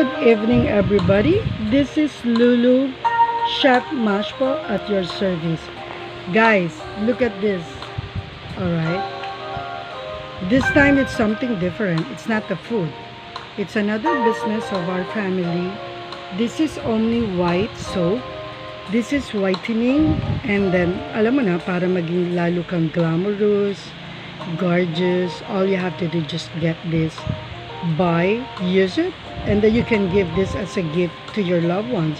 Good evening, everybody. This is Lulu, Chef Mashpo at your service. Guys, look at this. Alright? This time it's something different. It's not the food. It's another business of our family. This is only white soap. This is whitening. And then, alam mo na, para maging lalo kang glamorous, gorgeous, all you have to do is just get this. Buy, use it, and then you can give this as a gift to your loved ones,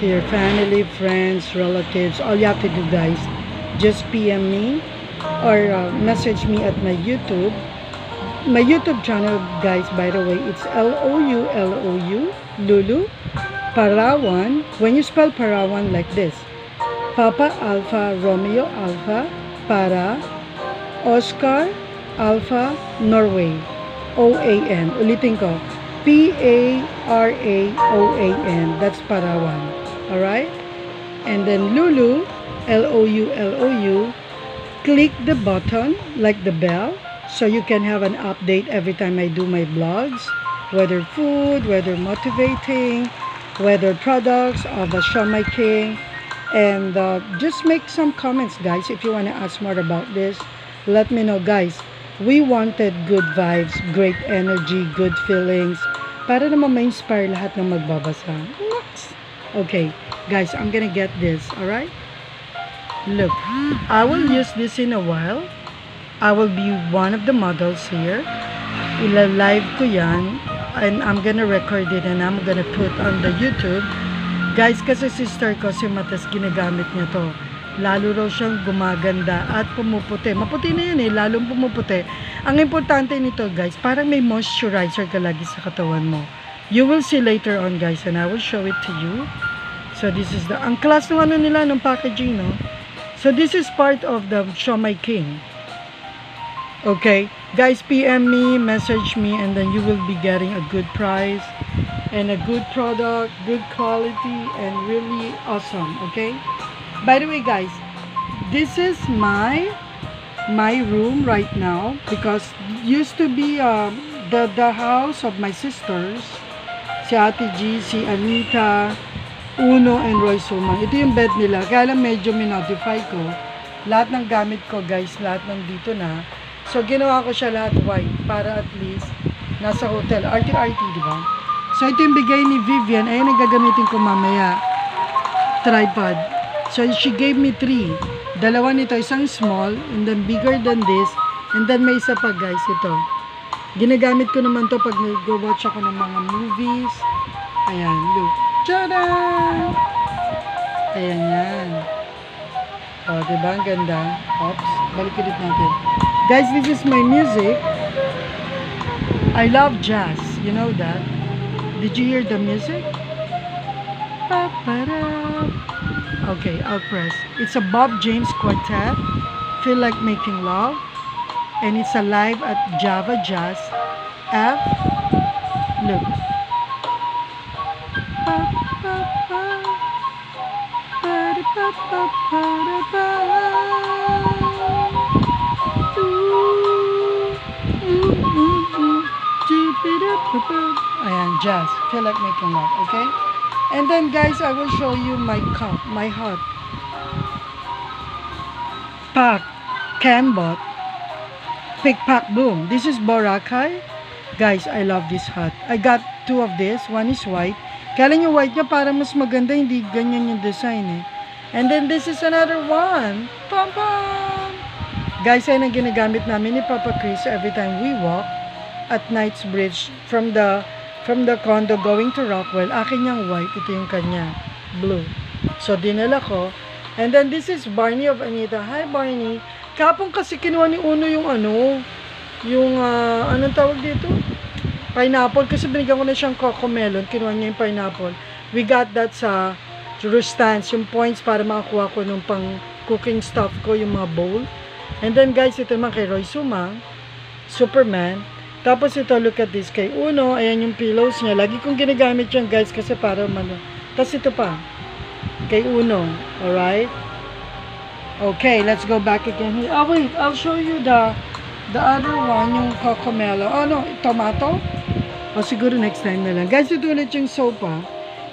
to your family, friends, relatives. All you have to do, guys, just PM me or uh, message me at my YouTube. My YouTube channel, guys, by the way, it's L-O-U, L-O-U, Lulu, Parawan. When you spell Parawan like this, Papa Alpha Romeo Alpha para Oscar Alpha Norway O-A-N. Ulitin ko. P-A-R-A-O-A-N. That's Parawan. Alright? And then Lulu, L-O-U-L-O-U, click the button like the bell so you can have an update every time I do my blogs, whether food, whether motivating, whether products of a Shamai King. And uh, just make some comments, guys, if you want to ask more about this. Let me know, guys. We wanted good vibes, great energy, good feelings, para naman ma-inspire lahat ng magbabasa. Okay, guys, I'm gonna get this, alright? Look, I will use this in a while. I will be one of the models here. Ila-live ko yan, and I'm gonna record it and I'm gonna put on the YouTube. Guys, kasi sister ko si Matas ginagamit niya to lalo raw siyang gumaganda at pumuputi. Maputi na yan eh, lalong pumuputi. Ang importante nito guys, parang may moisturizer ka lagi sa katawan mo. You will see later on guys and I will show it to you. So this is the, ang class ng ano nila, ng packaging no. So this is part of the Shomai King. Okay, guys PM me, message me and then you will be getting a good price and a good product, good quality and really awesome, okay? By the way, guys, this is my my room right now because used to be um, the the house of my sisters, si Ate G, si Anita, Uno, and Roy Suman. Ito yung bed nila. Kaya lang medyo minodify ko. Lahat ng gamit ko, guys, lahat nandito na. So, ginawa ko siya lahat white para at least nasa hotel. RT-RT, di ba? So, ito yung bigay ni Vivian. Ayan ang gagamitin ko mamaya. Tripod. So, she gave me three. Dalawa nito, isang small, and then bigger than this, and then may isa pa guys, ito. Ginagamit ko naman to pag nag-watch ako ng mga movies. Ayan, look. Tada! Ayan yan. O, oh, diba? Ang ganda. Oops, balik ulit natin. Guys, this is my music. I love jazz. You know that? Did you hear the music? Pa-pa-da. Okay, I'll press. It's a Bob James Quartet. Feel like making love. And it's a live at Java Jazz. F. Look. Ayan, jazz. Feel like making love, okay? And then guys, I will show you my cup, my hut. Pack, Cambot, Pick Pack Boom. This is Boracay. Guys, I love this hut. I got two of this. One is white. Kaya yung white niya para mas maganda, hindi ganyan yung design eh. And then this is another one. Pam pam! Guys, ay ang ginagamit namin ni Papa Chris every time we walk at Knight's Bridge from the from the condo going to Rockwell, akin yung white, ito yung kanya, blue. So, dinala ko. And then, this is Barney of Anita. Hi, Barney. Kapong kasi kinuha ni Uno yung ano, yung, uh, anong tawag dito? Pineapple. Kasi binigyan ko na siyang coco melon. Kinuha niya yung pineapple. We got that sa Rustans, yung points para makakuha ko nung pang cooking stuff ko, yung mga bowl. And then, guys, ito naman kay Roy Sumang, Superman. Tapos ito, look at this. Kay Uno, ayan yung pillows niya. Lagi kong ginagamit yan guys kasi para mano. Tapos ito pa. Kay Uno. Alright? Okay, let's go back again here. Oh wait, I'll show you the the other one, yung cocomelo. Oh no, tomato. O siguro next time na lang. Guys, ito ulit yung sopa.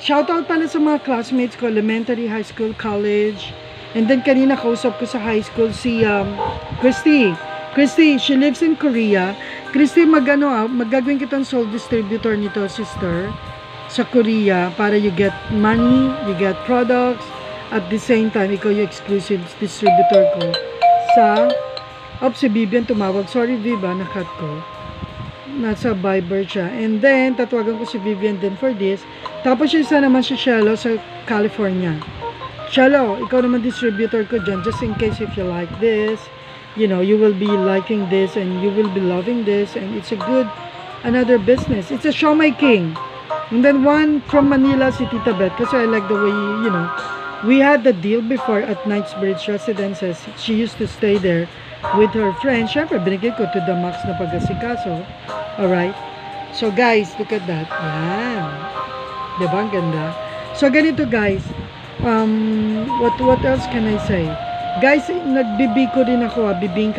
Shoutout pala sa mga classmates ko, elementary, high school, college. And then kanina kausap ko sa high school si um, Christy. Christy, she lives in Korea. Christy, magano ah, maggagawin kitang sole distributor nito, sister, sa Korea para you get money, you get products, at the same time, ikaw yung exclusive distributor ko sa Oops, si Vivian tumawag. Sorry, Viva, nakat ko. Nasa Viber siya. And then, tatawagan ko si Vivian din for this. Tapos yung isa naman si Shello sa California. Shello, ikaw naman distributor ko dyan. Just in case if you like this, you know, you will be liking this and you will be loving this. And it's a good, another business. It's a Shomai King. And then one from Manila, si Tita Beth. Kasi I like the way, you know, we had the deal before at Knightsbridge Residences. She used to stay there with her friends. Siyempre, binigay ko to the max na pag-asikaso. Alright? So, guys, look at that. Yan. Diba? Ang ganda. So, ganito, guys. Um, what, what else can I say? Guys, nagbibiko din ako, ah, bibingka